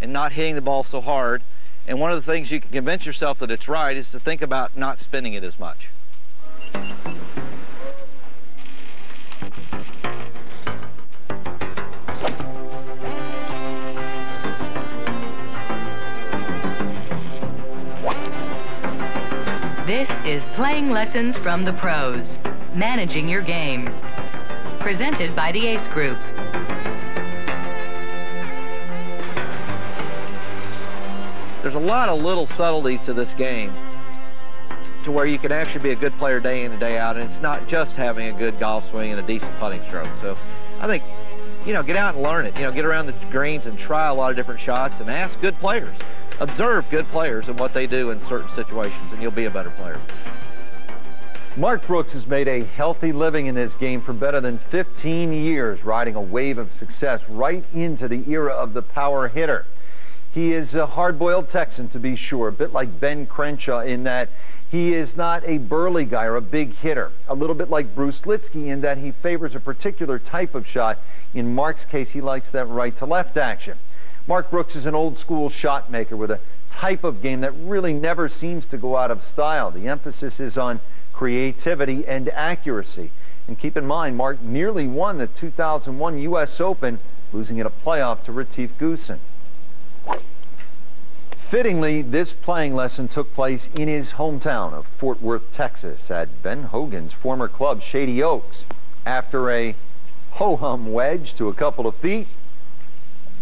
and not hitting the ball so hard. And one of the things you can convince yourself that it's right is to think about not spinning it as much. This is Playing Lessons from the Pros, Managing Your Game. Presented by the ACE Group. There's a lot of little subtleties to this game to where you can actually be a good player day in and day out, and it's not just having a good golf swing and a decent putting stroke. So I think, you know, get out and learn it. You know, get around the greens and try a lot of different shots and ask good players observe good players and what they do in certain situations, and you'll be a better player. Mark Brooks has made a healthy living in this game for better than 15 years, riding a wave of success right into the era of the power hitter. He is a hard-boiled Texan, to be sure, a bit like Ben Crenshaw in that he is not a burly guy or a big hitter. A little bit like Bruce Lietzke in that he favors a particular type of shot. In Mark's case, he likes that right-to-left action. Mark Brooks is an old school shot maker with a type of game that really never seems to go out of style. The emphasis is on creativity and accuracy. And keep in mind, Mark nearly won the 2001 U.S. Open, losing in a playoff to Retief Goosen. Fittingly, this playing lesson took place in his hometown of Fort Worth, Texas, at Ben Hogan's former club, Shady Oaks. After a ho-hum wedge to a couple of feet,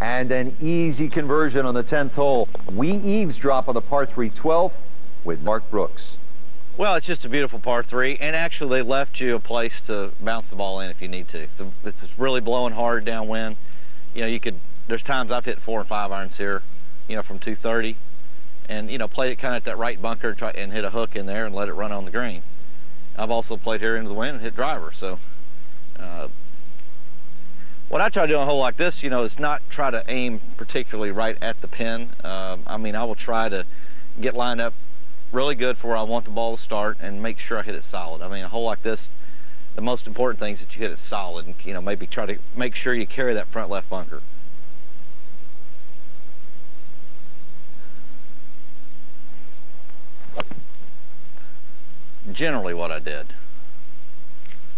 and an easy conversion on the 10th hole. We eavesdrop on the par 3 12 with Mark Brooks. Well, it's just a beautiful par 3, and actually they left you a place to bounce the ball in if you need to. If it's really blowing hard downwind, you know, you could, there's times I've hit four and five irons here, you know, from 230, and, you know, played it kind of at that right bunker try, and hit a hook in there and let it run on the green. I've also played here into the wind and hit driver, so uh, what I try to do on a hole like this, you know, is not try to aim particularly right at the pin. Uh, I mean, I will try to get lined up really good for where I want the ball to start and make sure I hit it solid. I mean, a hole like this, the most important thing is that you hit it solid and, you know, maybe try to make sure you carry that front left bunker. Generally what I did.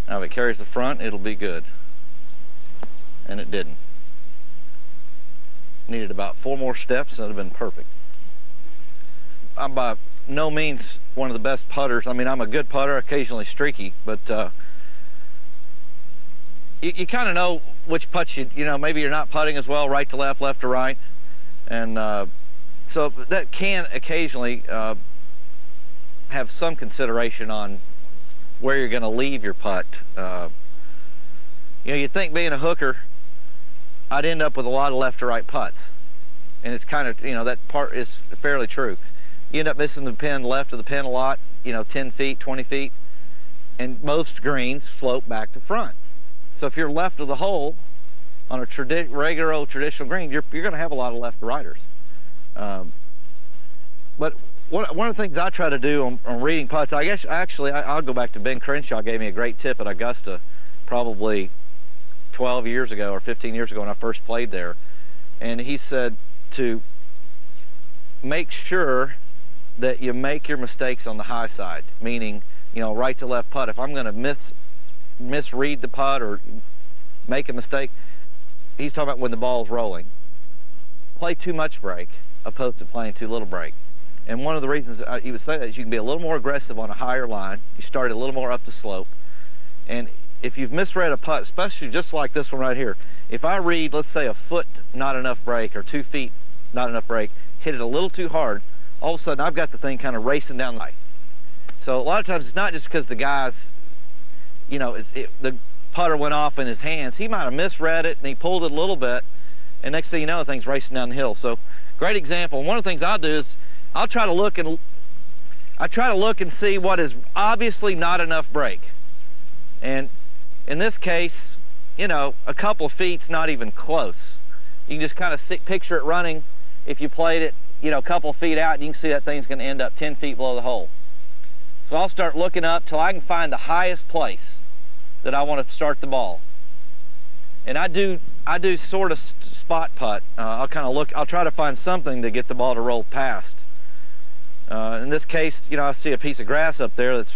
Now if it carries the front, it'll be good and it didn't. Needed about four more steps and it would have been perfect. I'm by no means one of the best putters. I mean, I'm a good putter, occasionally streaky, but uh, you, you kind of know which putts you, you know, maybe you're not putting as well, right to left, left to right. And uh, so that can occasionally uh, have some consideration on where you're going to leave your putt. Uh, you know, you'd think being a hooker, I'd end up with a lot of left to right putts. And it's kind of, you know, that part is fairly true. You end up missing the pin left of the pin a lot, you know, 10 feet, 20 feet, and most greens slope back to front. So if you're left of the hole on a regular old traditional green, you're, you're going to have a lot of left righters. Um, but one, one of the things I try to do on, on reading putts, I guess actually I, will go back to Ben Crenshaw gave me a great tip at Augusta probably 12 years ago or 15 years ago when I first played there. And he said to make sure that you make your mistakes on the high side, meaning, you know, right to left putt. If I'm going to miss misread the putt or make a mistake, he's talking about when the ball's rolling. Play too much break opposed to playing too little break. And one of the reasons he would say that is you can be a little more aggressive on a higher line. You start a little more up the slope. And if you've misread a putt, especially just like this one right here, if I read, let's say, a foot not enough break or two feet not enough break, hit it a little too hard, all of a sudden I've got the thing kind of racing down the line. So a lot of times it's not just because the guy's, you know, it, the putter went off in his hands. He might have misread it and he pulled it a little bit, and next thing you know, the thing's racing down the hill. So great example. One of the things I'll do is I'll try to look and I try to look and see what is obviously not enough break. And in this case, you know, a couple feet's not even close. You can just kind of picture it running. If you played it, you know, a couple feet out, you can see that thing's going to end up 10 feet below the hole. So I'll start looking up till I can find the highest place that I want to start the ball. And I do, I do sort of spot putt. Uh, I'll kind of look, I'll try to find something to get the ball to roll past. Uh, in this case, you know, I see a piece of grass up there that's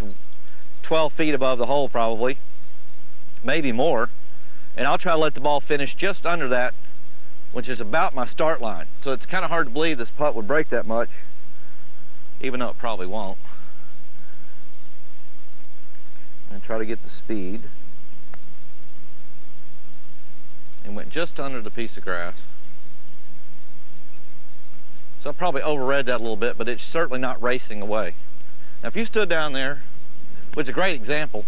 12 feet above the hole probably, maybe more. And I'll try to let the ball finish just under that, which is about my start line. So it's kind of hard to believe this putt would break that much, even though it probably won't. And try to get the speed. And went just under the piece of grass. So I probably overread that a little bit, but it's certainly not racing away. Now if you stood down there, which is a great example,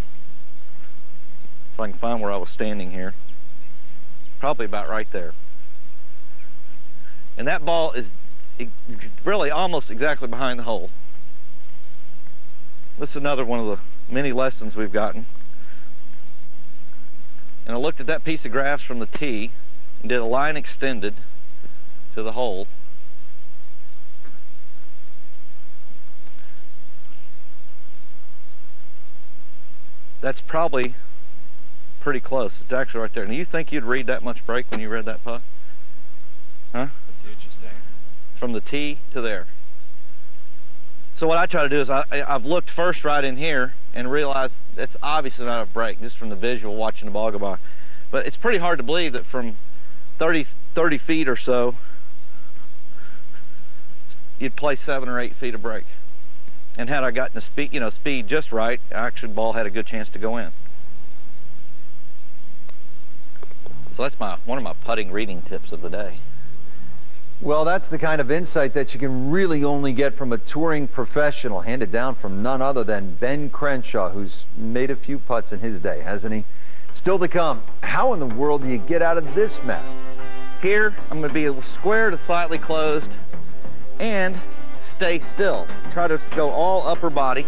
if I can find where I was standing here, probably about right there. And that ball is really almost exactly behind the hole. This is another one of the many lessons we've gotten. And I looked at that piece of grass from the tee and did a line extended to the hole. That's probably pretty close. It's actually right there. And you think you'd read that much break when you read that putt? Huh? From the tee to there. So what I try to do is I, I've looked first right in here and realized it's obviously not a break just from the visual watching the ball go by. But it's pretty hard to believe that from 30, 30 feet or so, you'd play seven or eight feet of break. And had I gotten the speed, you know, speed just right, actually ball had a good chance to go in. So that's my one of my putting reading tips of the day. Well, that's the kind of insight that you can really only get from a touring professional, handed down from none other than Ben Crenshaw, who's made a few putts in his day, hasn't he? Still to come, how in the world do you get out of this mess? Here, I'm going to be a square to slightly closed and stay still. Try to go all upper body.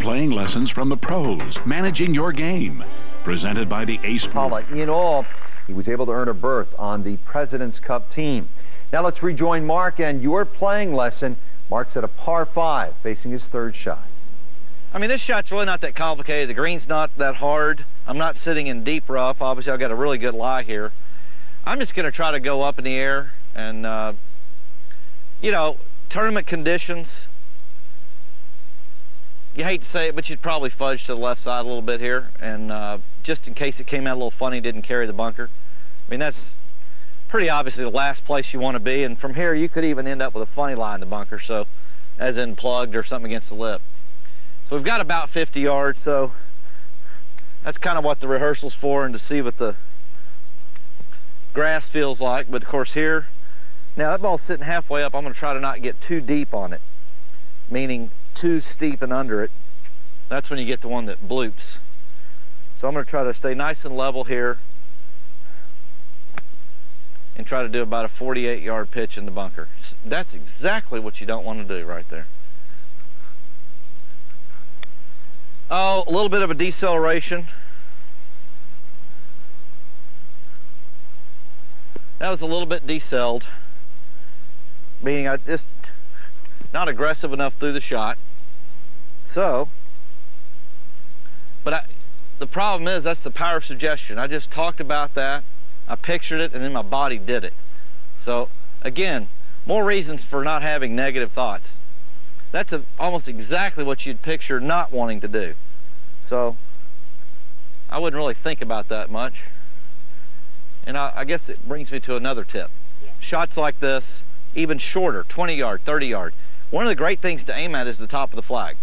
Playing lessons from the pros, managing your game presented by the Ace Paula, in all, he was able to earn a berth on the President's Cup team. Now let's rejoin Mark and your playing lesson. Mark's at a par 5, facing his third shot. I mean, this shot's really not that complicated. The green's not that hard. I'm not sitting in deep rough. Obviously, I've got a really good lie here. I'm just going to try to go up in the air and, uh, you know, tournament conditions, you hate to say it, but you'd probably fudge to the left side a little bit here. And uh, just in case it came out a little funny, didn't carry the bunker. I mean, that's pretty obviously the last place you want to be. And from here, you could even end up with a funny lie in the bunker. So, as in plugged or something against the lip. So we've got about 50 yards. So that's kind of what the rehearsal's for and to see what the grass feels like. But of course here, now that ball's sitting halfway up. I'm going to try to not get too deep on it, meaning too steep and under it. That's when you get the one that bloops. So I'm going to try to stay nice and level here and try to do about a 48 yard pitch in the bunker. That's exactly what you don't want to do right there. Oh, a little bit of a deceleration. That was a little bit decelled, meaning I uh, just not aggressive enough through the shot. So, but I, the problem is that's the power of suggestion. I just talked about that, I pictured it, and then my body did it. So, again, more reasons for not having negative thoughts. That's a, almost exactly what you'd picture not wanting to do. So, I wouldn't really think about that much. And I, I guess it brings me to another tip. Yeah. Shots like this, even shorter, 20 yard, 30 yard. One of the great things to aim at is the top of the flag.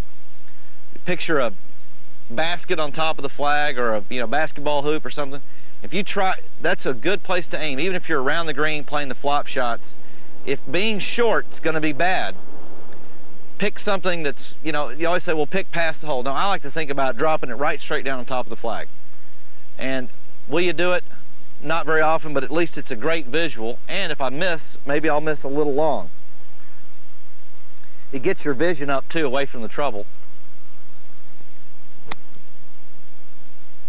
Picture a basket on top of the flag or a you know basketball hoop or something. If you try, that's a good place to aim. Even if you're around the green playing the flop shots, if being short is going to be bad, pick something that's, you know, you always say, well, pick past the hole. No, I like to think about dropping it right straight down on top of the flag. And will you do it? Not very often, but at least it's a great visual. And if I miss, maybe I'll miss a little long it gets your vision up too, away from the trouble.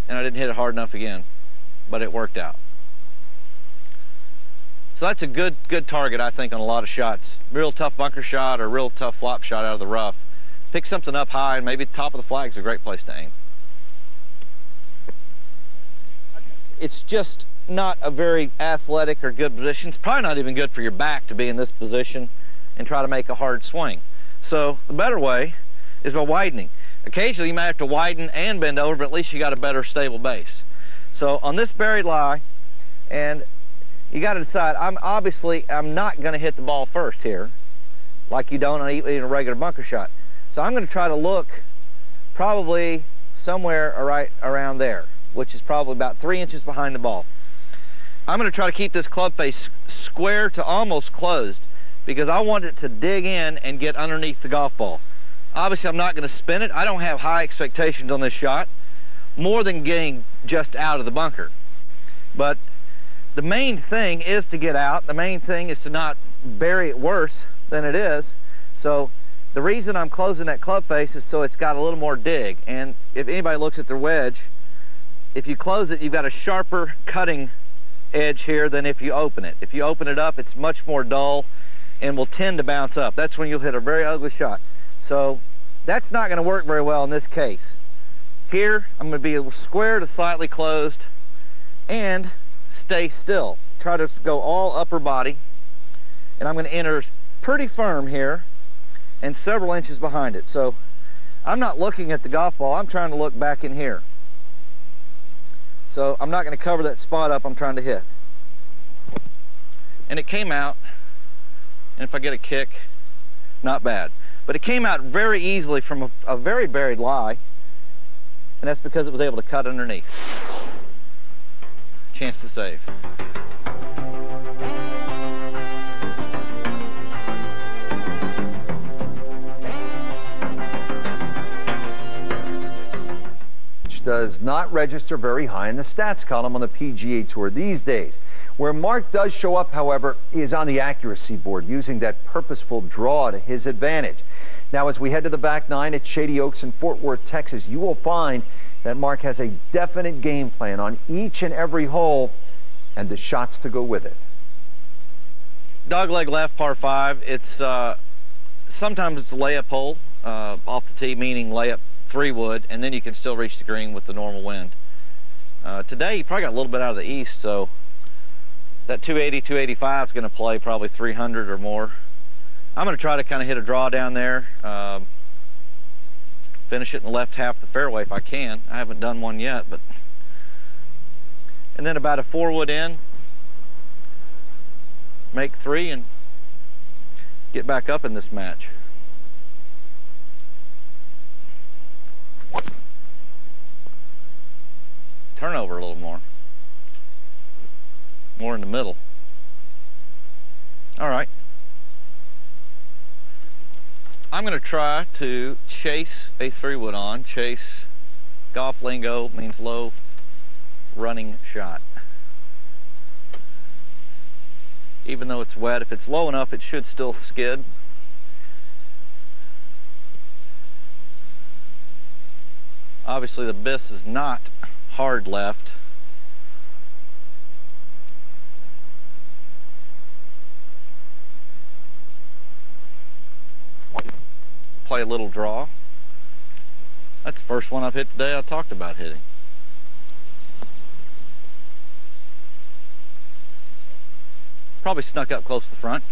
And I didn't hit it hard enough again, but it worked out. So that's a good good target, I think, on a lot of shots. Real tough bunker shot or real tough flop shot out of the rough. Pick something up high, and maybe the top of the flag is a great place to aim. It's just not a very athletic or good position. It's probably not even good for your back to be in this position and try to make a hard swing. So the better way is by widening. Occasionally you might have to widen and bend over, but at least you got a better stable base. So on this buried lie, and you got to decide, I'm obviously, I'm not going to hit the ball first here, like you don't in a regular bunker shot. So I'm going to try to look probably somewhere right around there, which is probably about three inches behind the ball. I'm going to try to keep this club face square to almost closed because I want it to dig in and get underneath the golf ball. Obviously, I'm not going to spin it. I don't have high expectations on this shot, more than getting just out of the bunker. But the main thing is to get out. The main thing is to not bury it worse than it is. So the reason I'm closing that club face is so it's got a little more dig. And if anybody looks at their wedge, if you close it, you've got a sharper cutting edge here than if you open it. If you open it up, it's much more dull and will tend to bounce up. That's when you'll hit a very ugly shot. So that's not going to work very well in this case. Here, I'm going to be square to slightly closed and stay still. Try to go all upper body. And I'm going to enter pretty firm here and several inches behind it. So I'm not looking at the golf ball. I'm trying to look back in here. So I'm not going to cover that spot up I'm trying to hit. And it came out, and if I get a kick, not bad. But it came out very easily from a, a very buried lie, and that's because it was able to cut underneath. Chance to save. Does not register very high in the stats column on the PGA Tour these days. Where Mark does show up, however, is on the accuracy board, using that purposeful draw to his advantage. Now, as we head to the back nine at Shady Oaks in Fort Worth, Texas, you will find that Mark has a definite game plan on each and every hole and the shots to go with it. Dogleg left par five. It's uh, sometimes it's a layup hole uh, off the tee, meaning layup three wood, and then you can still reach the green with the normal wind. Uh, today, you probably got a little bit out of the east, so that 280, 285 is going to play probably 300 or more. I'm going to try to kind of hit a draw down there, um, finish it in the left half of the fairway if I can. I haven't done one yet, but and then about a four wood in, make three and get back up in this match. Turnover a little more. More in the middle. All right. I'm going to try to chase a three wood on. Chase golf lingo means low running shot. Even though it's wet, if it's low enough, it should still skid. Obviously the BIS is not hard left. Play a little draw. That's the first one I've hit today I talked about hitting. Probably snuck up close to the front.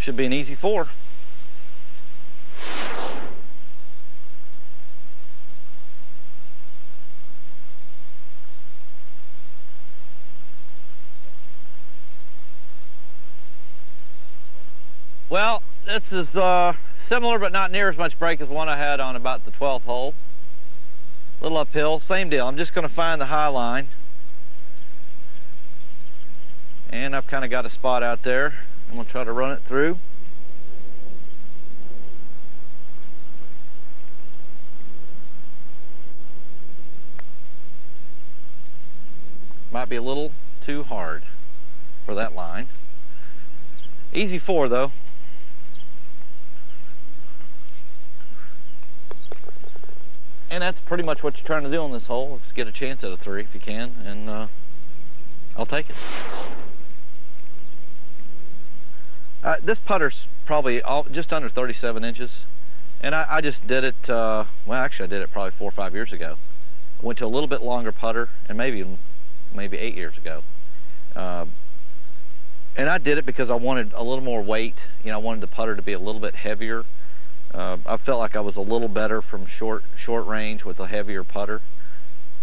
Should be an easy four. Well, this is uh, similar but not near as much break as one I had on about the 12th hole. A little uphill, same deal. I'm just going to find the high line. And I've kind of got a spot out there. I'm going to try to run it through. Might be a little too hard for that line. Easy four though. And that's pretty much what you're trying to do on this hole, is get a chance at a three if you can, and uh, I'll take it. Uh, this putter's probably all, just under 37 inches, and I, I just did it, uh, well actually I did it probably four or five years ago. I went to a little bit longer putter, and maybe maybe eight years ago. Uh, and I did it because I wanted a little more weight. You know, I wanted the putter to be a little bit heavier. Uh, I felt like I was a little better from short short range with a heavier putter,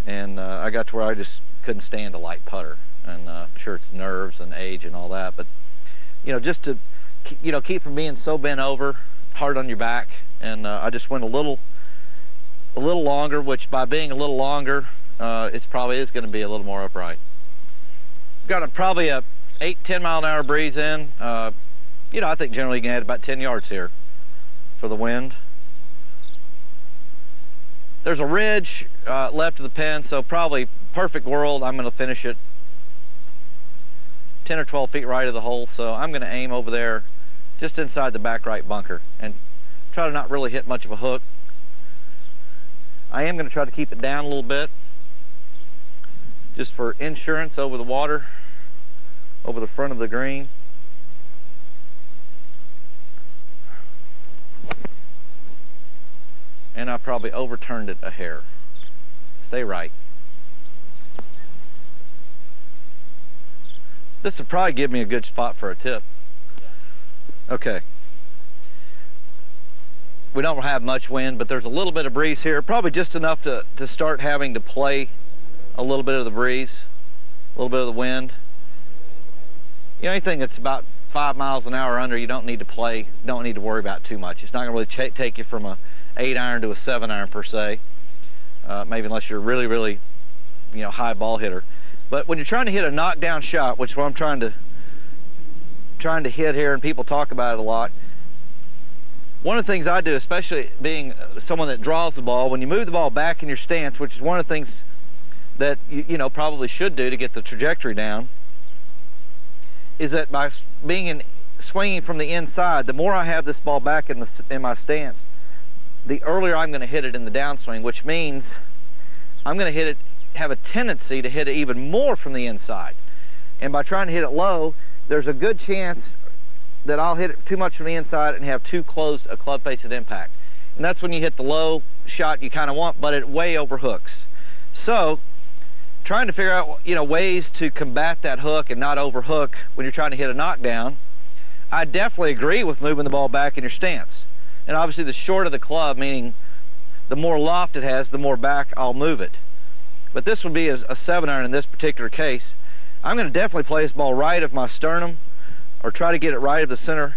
and uh, I got to where I just couldn't stand a light putter. And uh, sure it's nerves and age and all that, but you know, just to you know keep from being so bent over, hard on your back, and uh, I just went a little a little longer. Which by being a little longer, uh, it probably is going to be a little more upright. Got a probably a eight ten mile an hour breeze in. Uh, you know, I think generally you can add about 10 yards here for the wind. There's a ridge uh, left of the pin, so probably perfect world, I'm going to finish it 10 or 12 feet right of the hole, so I'm going to aim over there just inside the back right bunker and try to not really hit much of a hook. I am going to try to keep it down a little bit just for insurance over the water over the front of the green. And I probably overturned it a hair. Stay right. This would probably give me a good spot for a tip. Okay. We don't have much wind, but there's a little bit of breeze here. Probably just enough to, to start having to play a little bit of the breeze, a little bit of the wind you know, anything that's about five miles an hour under, you don't need to play, don't need to worry about too much. It's not going to really take you from a eight iron to a seven iron per se, uh, maybe unless you're really, really, you know, high ball hitter. But when you're trying to hit a knockdown shot, which is what I'm trying to trying to hit here, and people talk about it a lot. One of the things I do, especially being someone that draws the ball, when you move the ball back in your stance, which is one of the things that you, you know probably should do to get the trajectory down is that by being in, swinging from the inside, the more I have this ball back in, the, in my stance, the earlier I'm going to hit it in the downswing, which means I'm going to hit it, have a tendency to hit it even more from the inside. And by trying to hit it low, there's a good chance that I'll hit it too much from the inside and have too closed a club face at impact. And that's when you hit the low shot you kind of want, but it way overhooks. So trying to figure out you know ways to combat that hook and not overhook when you're trying to hit a knockdown, I definitely agree with moving the ball back in your stance. And obviously the shorter the club, meaning the more loft it has, the more back I'll move it. But this would be a, a seven iron in this particular case. I'm going to definitely play this ball right of my sternum or try to get it right of the center.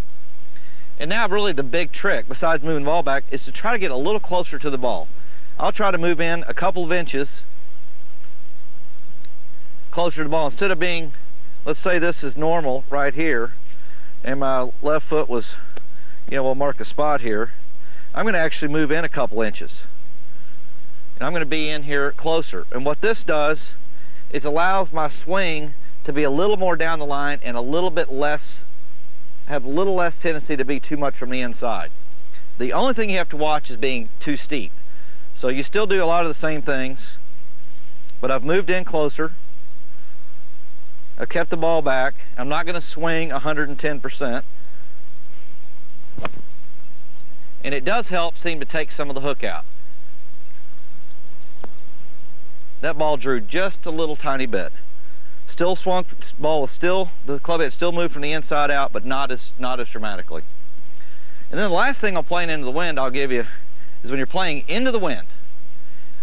And now really the big trick, besides moving the ball back, is to try to get a little closer to the ball. I'll try to move in a couple of inches closer to the ball. Instead of being, let's say this is normal right here, and my left foot was, you know, we'll mark a spot here, I'm going to actually move in a couple inches. And I'm going to be in here closer. And what this does is allows my swing to be a little more down the line and a little bit less, have a little less tendency to be too much from the inside. The only thing you have to watch is being too steep. So you still do a lot of the same things, but I've moved in closer. I've kept the ball back. I'm not going to swing 110%. And it does help seem to take some of the hook out. That ball drew just a little tiny bit. Still swung, ball was still, the club head still moved from the inside out, but not as, not as dramatically. And then the last thing on playing into the wind I'll give you is when you're playing into the wind,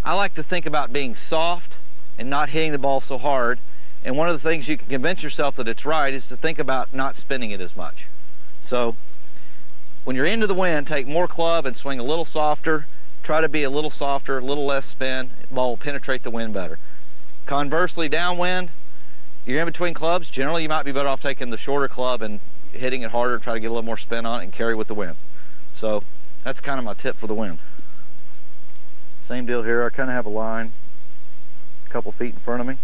I like to think about being soft and not hitting the ball so hard and one of the things you can convince yourself that it's right is to think about not spinning it as much. So when you're into the wind, take more club and swing a little softer. Try to be a little softer, a little less spin. Ball will penetrate the wind better. Conversely, downwind, you're in between clubs. Generally, you might be better off taking the shorter club and hitting it harder, try to get a little more spin on it and carry with the wind. So that's kind of my tip for the wind. Same deal here. I kind of have a line a couple feet in front of me.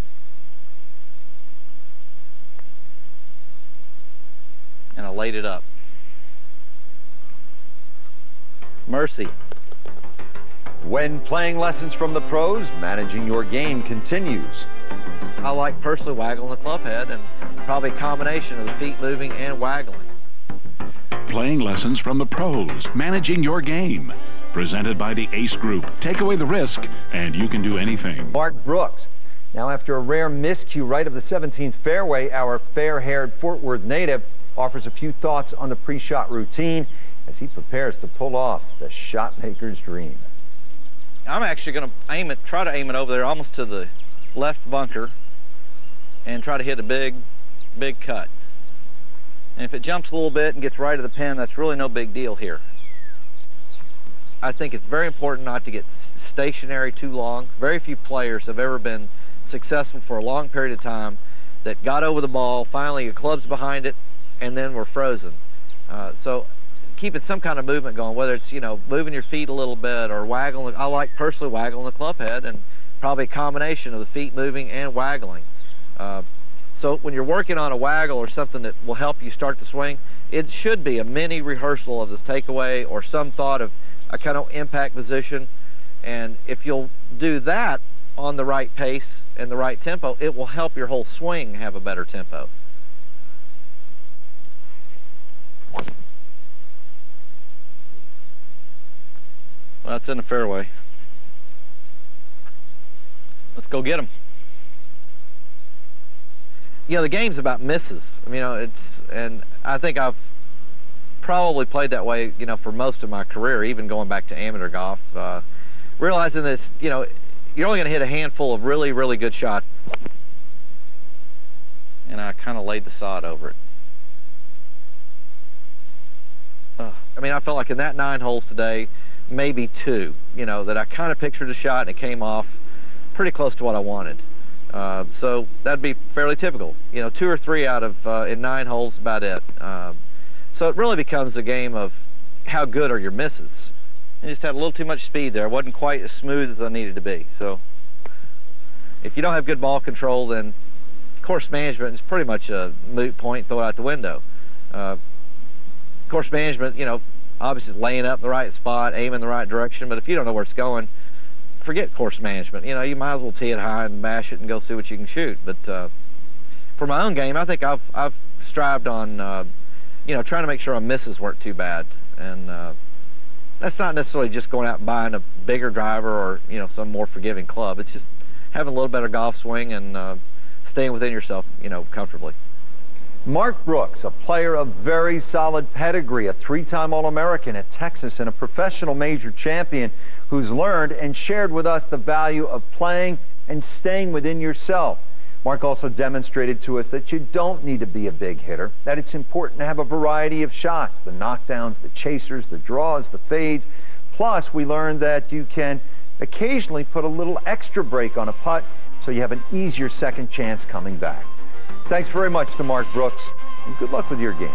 and I laid it up. Mercy. When playing lessons from the pros, managing your game continues. I like personally waggling the club head and probably a combination of the feet moving and waggling. Playing lessons from the pros, managing your game. Presented by the Ace Group. Take away the risk, and you can do anything. Mark Brooks. Now, after a rare miscue right of the 17th fairway, our fair-haired Fort Worth native offers a few thoughts on the pre-shot routine as he prepares to pull off the shot maker's dream. I'm actually going to aim it, try to aim it over there almost to the left bunker and try to hit a big, big cut. And if it jumps a little bit and gets right of the pin, that's really no big deal here. I think it's very important not to get stationary too long. Very few players have ever been successful for a long period of time that got over the ball, finally your club's behind it, and then we're frozen. Uh, so keeping some kind of movement going, whether it's, you know, moving your feet a little bit or waggling. I like personally waggling the club head and probably a combination of the feet moving and waggling. Uh, so when you're working on a waggle or something that will help you start the swing, it should be a mini rehearsal of this takeaway or some thought of a kind of impact position. And if you'll do that on the right pace and the right tempo, it will help your whole swing have a better tempo. Well, that's in the fairway. Let's go get them. You know, the game's about misses. I mean, you know, it's, and I think I've probably played that way, you know, for most of my career, even going back to amateur golf. Uh, realizing that, you know, you're only going to hit a handful of really, really good shots. And I kind of laid the sod over it. Uh, I mean, I felt like in that nine holes today, maybe two, you know, that I kind of pictured a shot and it came off pretty close to what I wanted. Uh, so that'd be fairly typical. You know, two or three out of uh, in nine holes, about it. Uh, so it really becomes a game of how good are your misses. I just had a little too much speed there. I wasn't quite as smooth as I needed to be. So if you don't have good ball control, then course management is pretty much a moot point. Throw it out the window. Uh, course management, you know, obviously laying up the right spot, aiming in the right direction. But if you don't know where it's going, forget course management. You know, you might as well tee it high and bash it and go see what you can shoot. But uh, for my own game, I think I've I've strived on, uh, you know, trying to make sure our misses weren't too bad. And uh, that's not necessarily just going out and buying a bigger driver or you know some more forgiving club. It's just having a little better golf swing and uh, staying within yourself, you know, comfortably. Mark Brooks, a player of very solid pedigree, a three-time All-American at Texas and a professional major champion who's learned and shared with us the value of playing and staying within yourself. Mark also demonstrated to us that you don't need to be a big hitter, that it's important to have a variety of shots, the knockdowns, the chasers, the draws, the fades. Plus, we learned that you can occasionally put a little extra break on a putt so you have an easier second chance coming back. Thanks very much to Mark Brooks, and good luck with your game.